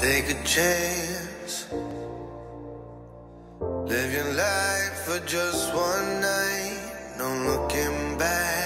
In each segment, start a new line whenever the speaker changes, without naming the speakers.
Take a chance. Live your life for just one night. No looking back.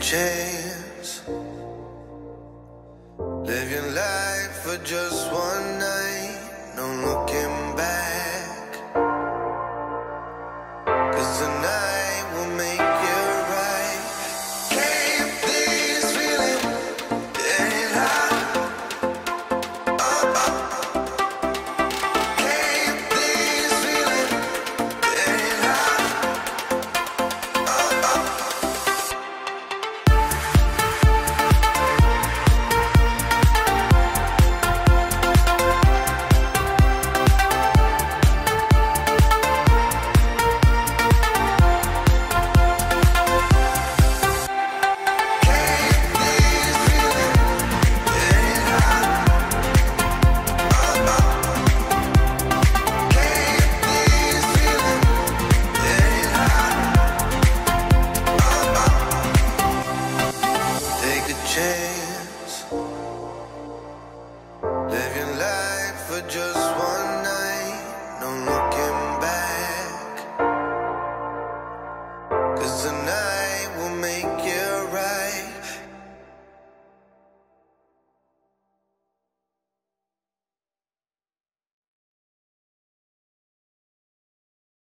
Chance. Live your life for just one night. just